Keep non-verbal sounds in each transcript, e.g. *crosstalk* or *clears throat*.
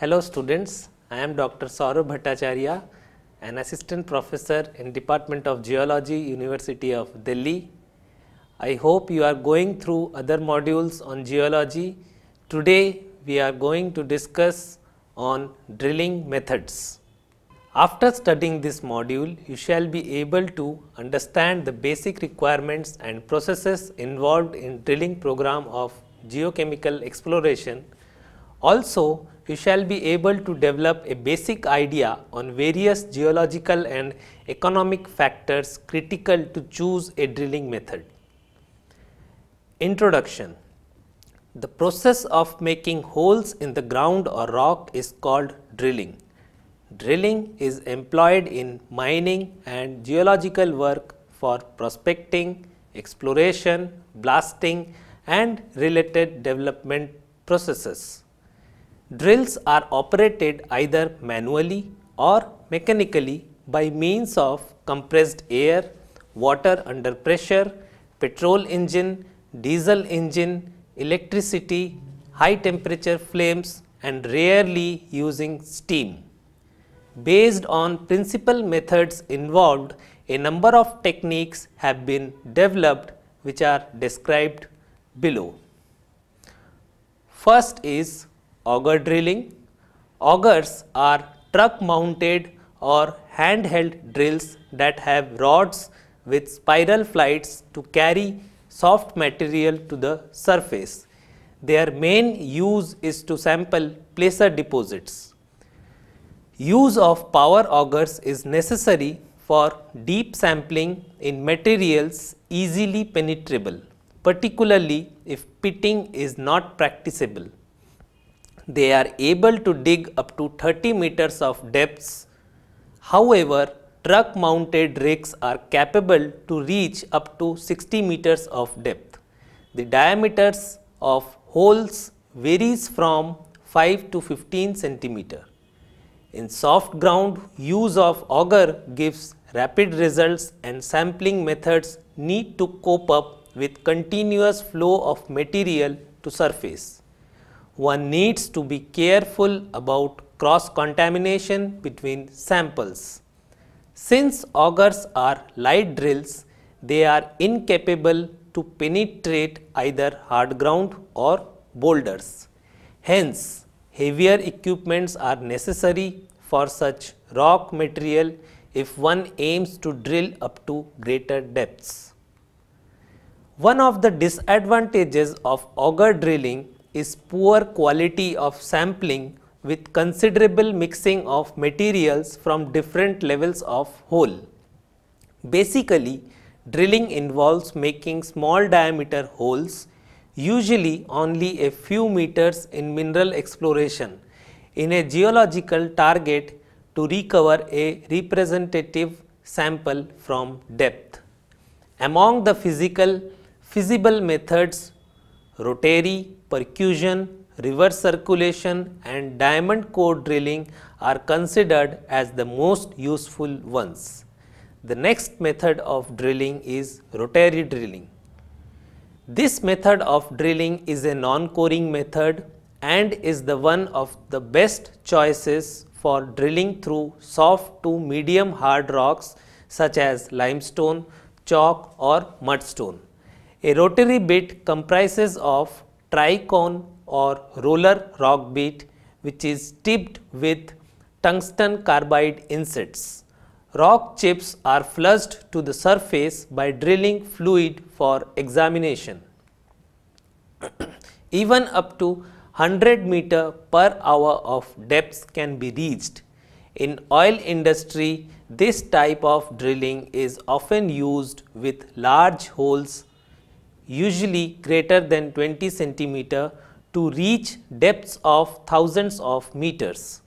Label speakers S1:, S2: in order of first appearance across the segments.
S1: Hello students, I am Dr. Saurabh Bhattacharya, an assistant professor in Department of Geology, University of Delhi. I hope you are going through other modules on geology. Today we are going to discuss on drilling methods. After studying this module, you shall be able to understand the basic requirements and processes involved in drilling program of geochemical exploration. Also, you shall be able to develop a basic idea on various geological and economic factors critical to choose a drilling method. Introduction The process of making holes in the ground or rock is called drilling. Drilling is employed in mining and geological work for prospecting, exploration, blasting and related development processes. Drills are operated either manually or mechanically by means of compressed air, water under pressure, petrol engine, diesel engine, electricity, high temperature flames and rarely using steam. Based on principal methods involved, a number of techniques have been developed which are described below. First is auger drilling. Augers are truck mounted or handheld drills that have rods with spiral flights to carry soft material to the surface. Their main use is to sample placer deposits. Use of power augers is necessary for deep sampling in materials easily penetrable, particularly if pitting is not practicable. They are able to dig up to 30 meters of depths. However, truck mounted rigs are capable to reach up to 60 meters of depth. The diameters of holes varies from 5 to 15 centimeter. In soft ground, use of auger gives rapid results and sampling methods need to cope up with continuous flow of material to surface. One needs to be careful about cross contamination between samples. Since augers are light drills, they are incapable to penetrate either hard ground or boulders. Hence, heavier equipments are necessary for such rock material if one aims to drill up to greater depths. One of the disadvantages of auger drilling is poor quality of sampling with considerable mixing of materials from different levels of hole. Basically, drilling involves making small diameter holes, usually only a few meters in mineral exploration, in a geological target to recover a representative sample from depth. Among the physical feasible methods, rotary, percussion, reverse circulation and diamond core drilling are considered as the most useful ones. The next method of drilling is rotary drilling. This method of drilling is a non-coring method and is the one of the best choices for drilling through soft to medium hard rocks such as limestone, chalk or mudstone. A rotary bit comprises of tricone or roller rock bit which is tipped with tungsten carbide insets. Rock chips are flushed to the surface by drilling fluid for examination. *clears throat* Even up to 100 meter per hour of depth can be reached. In oil industry, this type of drilling is often used with large holes usually greater than 20 centimeter to reach depths of thousands of meters.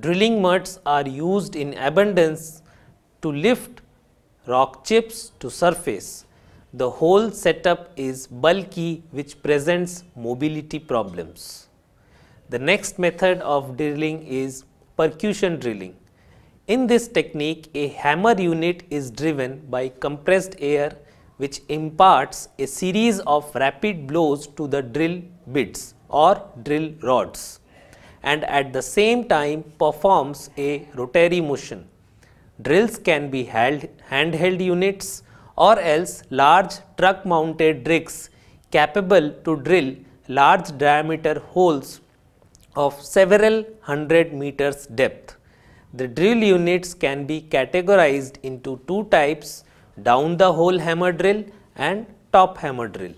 S1: Drilling muds are used in abundance to lift rock chips to surface. The whole setup is bulky which presents mobility problems. The next method of drilling is percussion drilling. In this technique, a hammer unit is driven by compressed air which imparts a series of rapid blows to the drill bits or drill rods. and at the same time performs a rotary motion. Drills can be held, handheld units or else large truck mounted rigs capable to drill large diameter holes of several hundred meters depth. The drill units can be categorized into two types down the hole hammer drill and top hammer drill.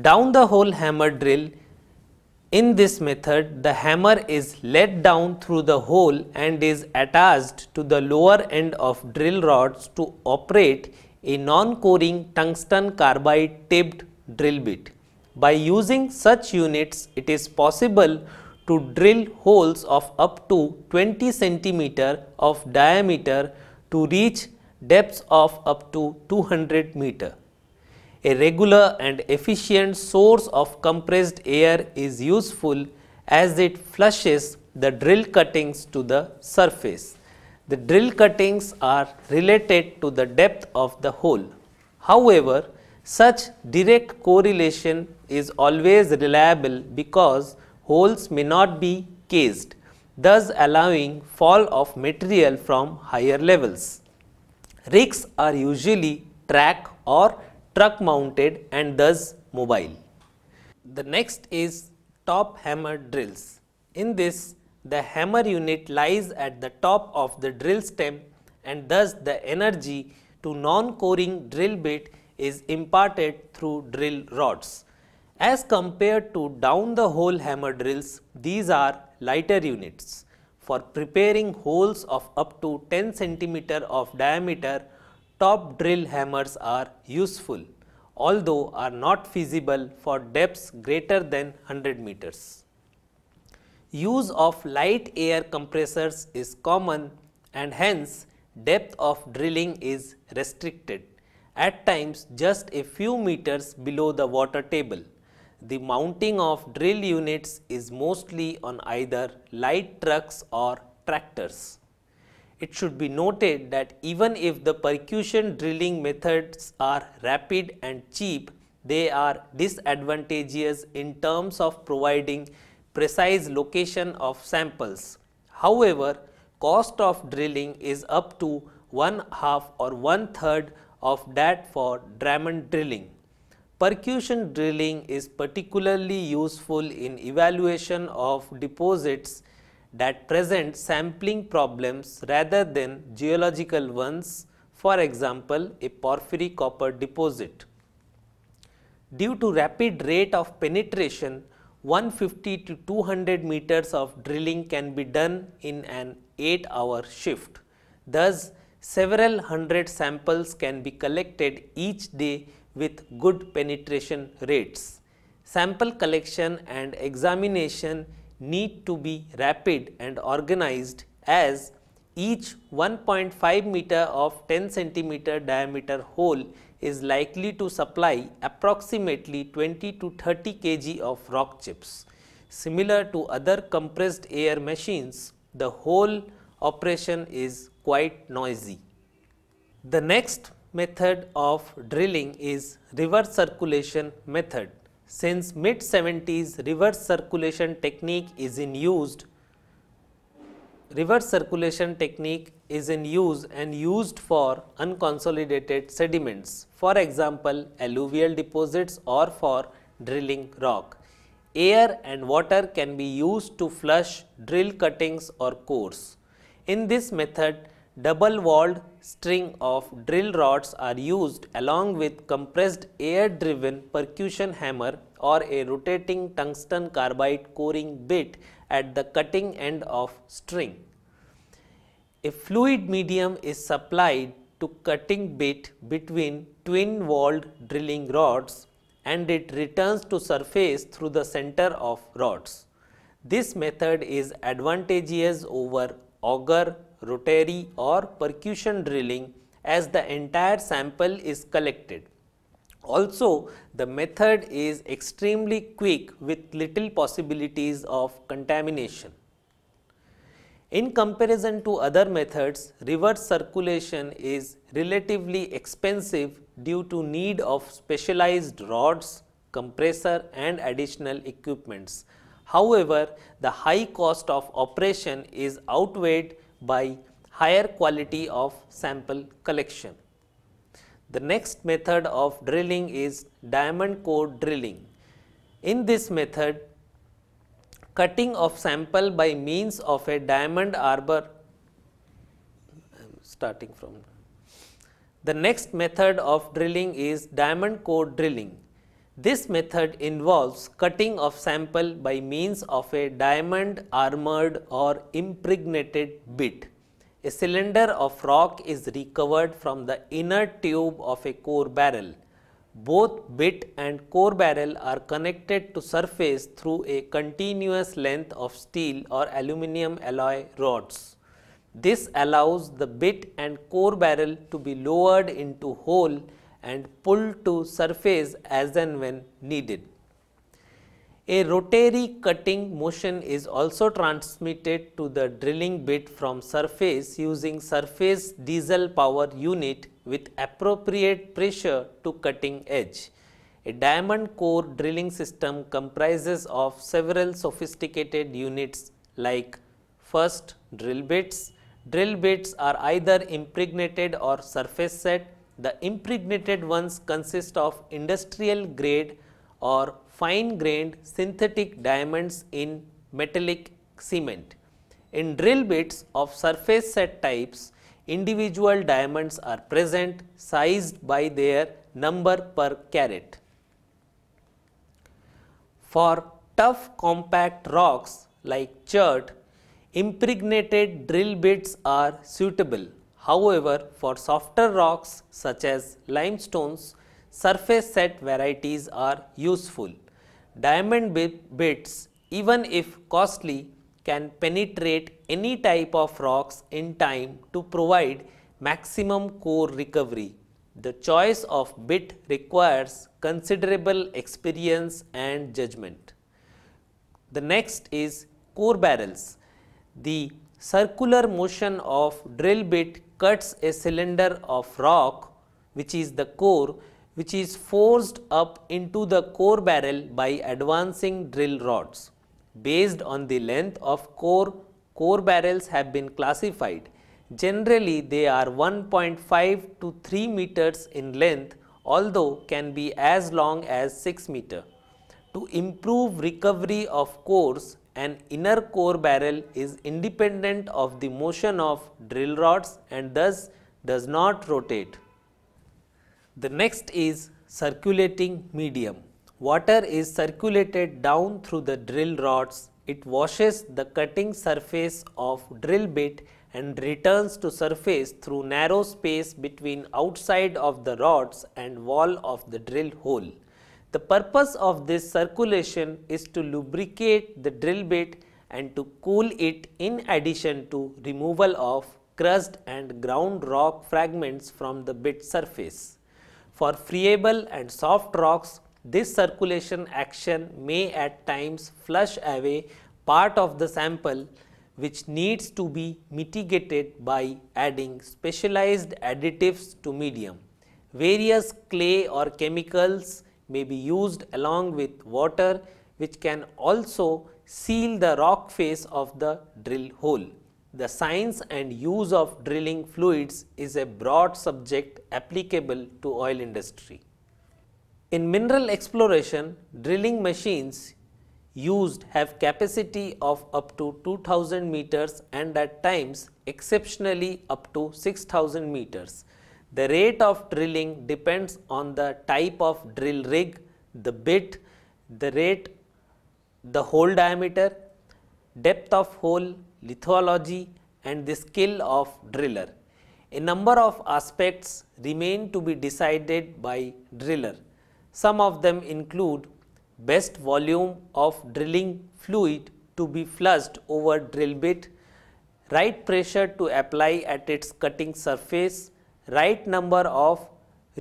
S1: Down the hole hammer drill in this method the hammer is let down through the hole and is attached to the lower end of drill rods to operate a non-coring tungsten carbide tipped drill bit. By using such units it is possible to drill holes of up to 20 centimeter of diameter to reach depths of up to 200 meter. A regular and efficient source of compressed air is useful as it flushes the drill cuttings to the surface. The drill cuttings are related to the depth of the hole. However, such direct correlation is always reliable because holes may not be cased, thus allowing fall of material from higher levels. Rigs are usually track or truck mounted and thus mobile. The next is top hammer drills. In this, the hammer unit lies at the top of the drill stem and thus the energy to non-coring drill bit is imparted through drill rods. As compared to down the hole hammer drills, these are lighter units. For preparing holes of up to 10 centimeter of diameter, top drill hammers are useful, although are not feasible for depths greater than 100 meters. Use of light air compressors is common and hence depth of drilling is restricted, at times just a few meters below the water table the mounting of drill units is mostly on either light trucks or tractors. It should be noted that even if the percussion drilling methods are rapid and cheap, they are disadvantageous in terms of providing precise location of samples. However, cost of drilling is up to one half or one third of that for diamond drilling. Percussion drilling is particularly useful in evaluation of deposits that present sampling problems rather than geological ones, for example, a porphyry copper deposit. Due to rapid rate of penetration, 150 to 200 meters of drilling can be done in an 8 hour shift. Thus, several hundred samples can be collected each day with good penetration rates. Sample collection and examination need to be rapid and organized as each 1.5 meter of 10 centimeter diameter hole is likely to supply approximately 20 to 30 kg of rock chips. Similar to other compressed air machines, the whole operation is quite noisy. The next method of drilling is reverse circulation method. Since mid 70s reverse circulation technique is in used reverse circulation technique is in use and used for unconsolidated sediments for example alluvial deposits or for drilling rock. Air and water can be used to flush drill cuttings or cores. In this method double walled string of drill rods are used along with compressed air driven percussion hammer or a rotating tungsten carbide coring bit at the cutting end of string. A fluid medium is supplied to cutting bit between twin walled drilling rods and it returns to surface through the center of rods. This method is advantageous over auger rotary or percussion drilling as the entire sample is collected. Also, the method is extremely quick with little possibilities of contamination. In comparison to other methods, reverse circulation is relatively expensive due to need of specialized rods, compressor and additional equipments. However, the high cost of operation is outweighed by higher quality of sample collection. The next method of drilling is diamond core drilling. In this method, cutting of sample by means of a diamond arbor, starting from. The next method of drilling is diamond core drilling. This method involves cutting of sample by means of a diamond armored or impregnated bit. A cylinder of rock is recovered from the inner tube of a core barrel. Both bit and core barrel are connected to surface through a continuous length of steel or aluminum alloy rods. This allows the bit and core barrel to be lowered into hole and pulled to surface as and when needed. A rotary cutting motion is also transmitted to the drilling bit from surface using surface diesel power unit with appropriate pressure to cutting edge. A diamond core drilling system comprises of several sophisticated units like first drill bits. Drill bits are either impregnated or surface set. The impregnated ones consist of industrial grade or fine grained synthetic diamonds in metallic cement. In drill bits of surface set types, individual diamonds are present sized by their number per carat. For tough compact rocks like chert, impregnated drill bits are suitable. However, for softer rocks such as limestones, surface set varieties are useful. Diamond bits, even if costly, can penetrate any type of rocks in time to provide maximum core recovery. The choice of bit requires considerable experience and judgment. The next is core barrels. The circular motion of drill bit cuts a cylinder of rock which is the core which is forced up into the core barrel by advancing drill rods. Based on the length of core, core barrels have been classified. Generally, they are 1.5 to 3 meters in length, although can be as long as 6 meter. To improve recovery of cores, an inner core barrel is independent of the motion of drill rods and thus does not rotate. The next is circulating medium. Water is circulated down through the drill rods. It washes the cutting surface of drill bit and returns to surface through narrow space between outside of the rods and wall of the drill hole. The purpose of this circulation is to lubricate the drill bit and to cool it in addition to removal of crushed and ground rock fragments from the bit surface. For friable and soft rocks, this circulation action may at times flush away part of the sample which needs to be mitigated by adding specialized additives to medium. Various clay or chemicals may be used along with water which can also seal the rock face of the drill hole. The science and use of drilling fluids is a broad subject applicable to oil industry. In mineral exploration, drilling machines used have capacity of up to 2000 meters and at times exceptionally up to 6000 meters. The rate of drilling depends on the type of drill rig, the bit, the rate, the hole diameter, depth of hole, lithology and the skill of driller. A number of aspects remain to be decided by driller. Some of them include best volume of drilling fluid to be flushed over drill bit, right pressure to apply at its cutting surface, right number of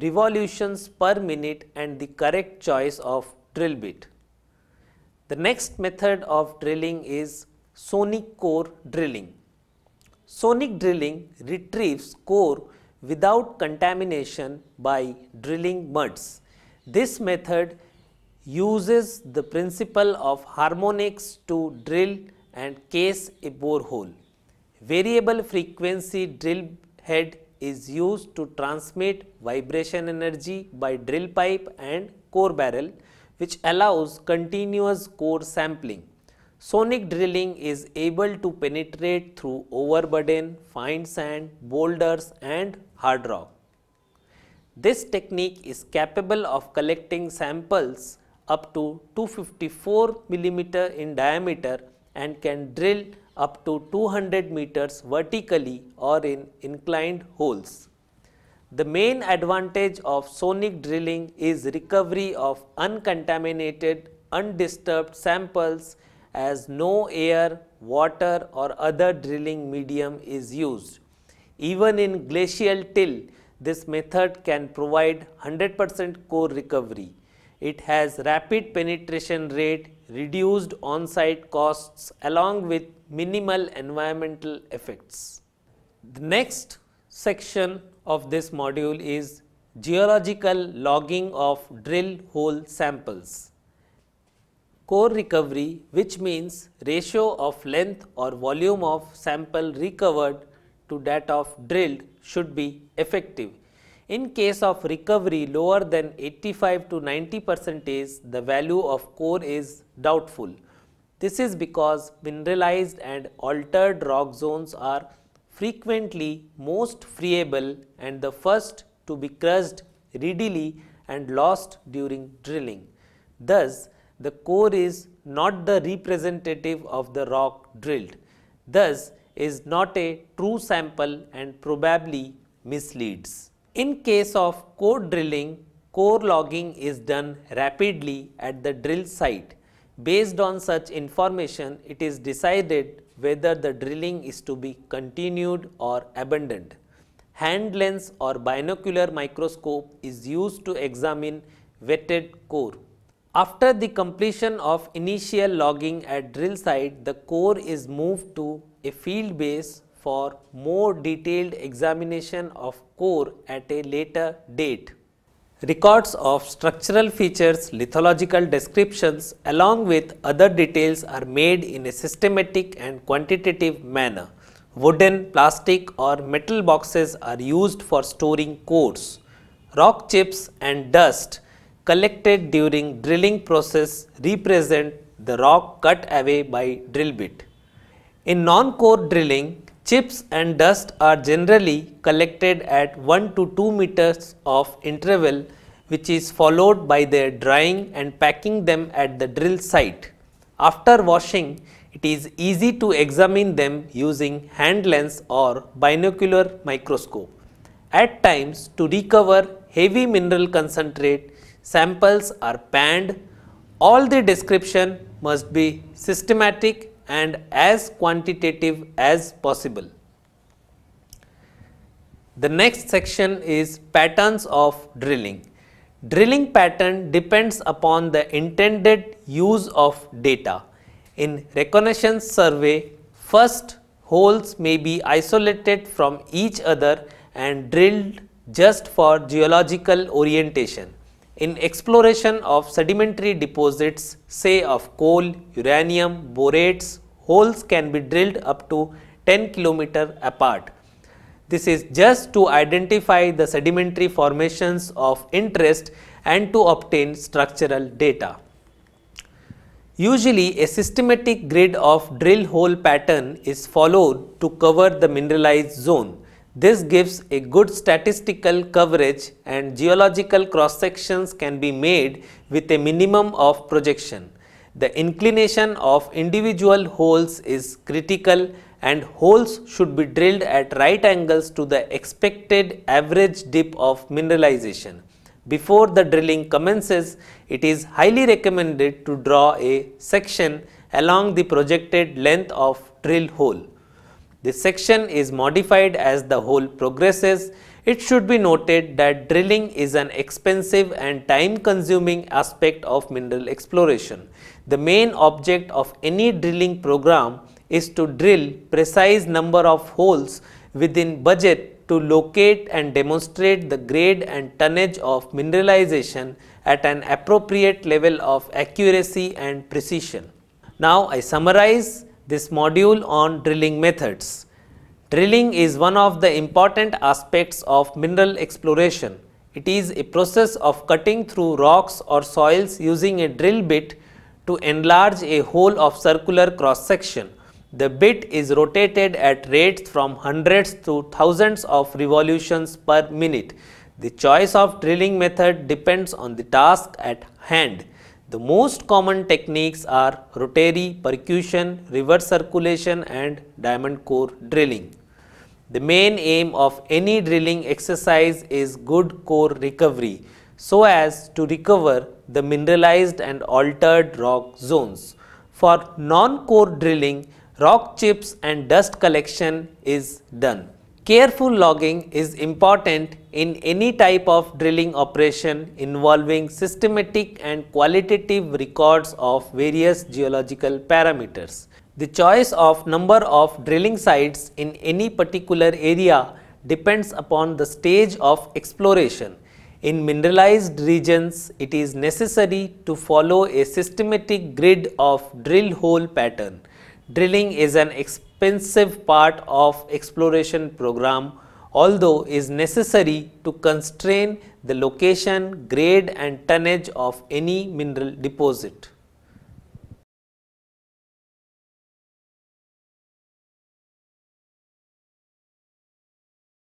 S1: revolutions per minute and the correct choice of drill bit. The next method of drilling is sonic core drilling. Sonic drilling retrieves core without contamination by drilling muds. This method uses the principle of harmonics to drill and case a borehole. Variable frequency drill head is used to transmit vibration energy by drill pipe and core barrel which allows continuous core sampling. Sonic drilling is able to penetrate through overburden, fine sand, boulders and hard rock. This technique is capable of collecting samples up to 254 millimeter in diameter and can drill up to 200 meters vertically or in inclined holes. The main advantage of sonic drilling is recovery of uncontaminated, undisturbed samples as no air, water or other drilling medium is used. Even in glacial till, this method can provide 100% core recovery. It has rapid penetration rate, reduced on-site costs along with minimal environmental effects. The next section of this module is geological logging of drill hole samples. Core recovery which means ratio of length or volume of sample recovered to that of drilled should be effective. In case of recovery lower than 85 to 90 percentage, the value of core is doubtful. This is because mineralized and altered rock zones are frequently most friable and the first to be crushed readily and lost during drilling. Thus, the core is not the representative of the rock drilled. Thus, is not a true sample and probably misleads. In case of core drilling, core logging is done rapidly at the drill site. Based on such information, it is decided whether the drilling is to be continued or abandoned. Hand lens or binocular microscope is used to examine wetted core. After the completion of initial logging at drill site, the core is moved to a field base for more detailed examination of core at a later date. Records of structural features, lithological descriptions along with other details are made in a systematic and quantitative manner. Wooden, plastic or metal boxes are used for storing cores. Rock chips and dust collected during drilling process represent the rock cut away by drill bit. In non-core drilling, Chips and dust are generally collected at 1 to 2 meters of interval which is followed by their drying and packing them at the drill site. After washing, it is easy to examine them using hand lens or binocular microscope. At times, to recover heavy mineral concentrate, samples are panned. All the description must be systematic and as quantitative as possible. The next section is patterns of drilling. Drilling pattern depends upon the intended use of data. In reconnaissance survey, first holes may be isolated from each other and drilled just for geological orientation. In exploration of sedimentary deposits, say of coal, uranium, borates, holes can be drilled up to 10 km apart. This is just to identify the sedimentary formations of interest and to obtain structural data. Usually, a systematic grid of drill hole pattern is followed to cover the mineralized zone. This gives a good statistical coverage and geological cross sections can be made with a minimum of projection. The inclination of individual holes is critical and holes should be drilled at right angles to the expected average dip of mineralization. Before the drilling commences, it is highly recommended to draw a section along the projected length of drill hole. This section is modified as the hole progresses. It should be noted that drilling is an expensive and time consuming aspect of mineral exploration. The main object of any drilling program is to drill precise number of holes within budget to locate and demonstrate the grade and tonnage of mineralization at an appropriate level of accuracy and precision. Now I summarize this module on drilling methods. Drilling is one of the important aspects of mineral exploration. It is a process of cutting through rocks or soils using a drill bit to enlarge a hole of circular cross section. The bit is rotated at rates from hundreds to thousands of revolutions per minute. The choice of drilling method depends on the task at hand. The most common techniques are rotary, percussion, reverse circulation and diamond core drilling. The main aim of any drilling exercise is good core recovery so as to recover the mineralized and altered rock zones. For non-core drilling, rock chips and dust collection is done. Careful logging is important in any type of drilling operation involving systematic and qualitative records of various geological parameters. The choice of number of drilling sites in any particular area depends upon the stage of exploration. In mineralized regions, it is necessary to follow a systematic grid of drill hole pattern. Drilling is an expensive part of exploration program although is necessary to constrain the location, grade and tonnage of any mineral deposit.